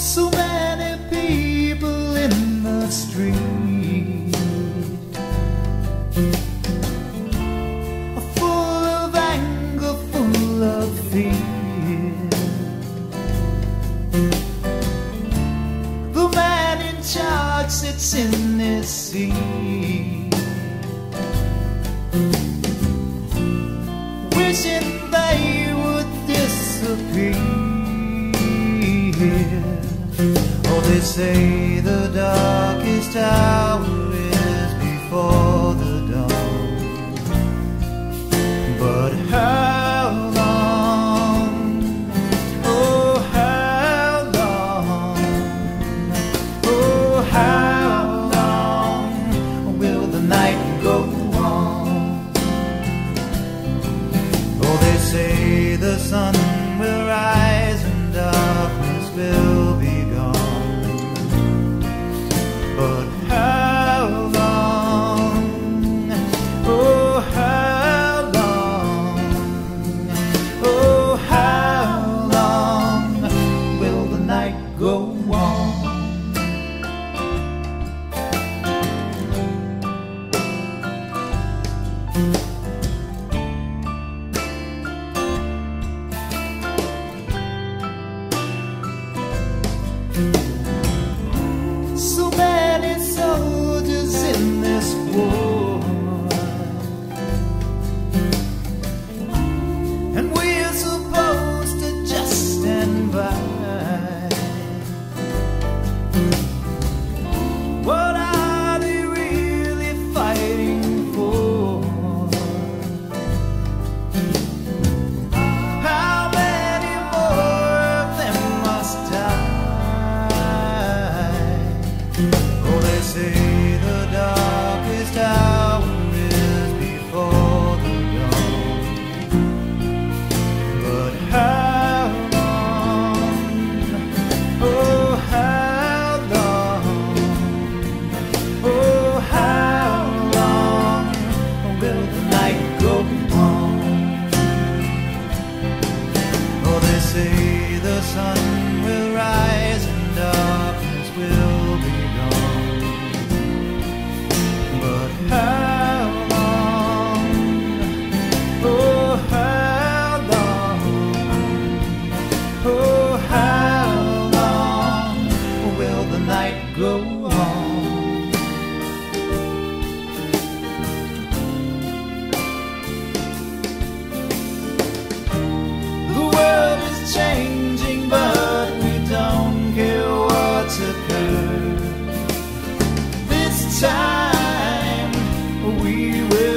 So many people in the street. Full of anger, full of fear. The man in charge sits in his seat. Wishing they would disappear. They say the darkest hour is before the dawn. But how long? Oh, how long? Oh, how long will the night go on? Oh, they say the sun. night go on. we will.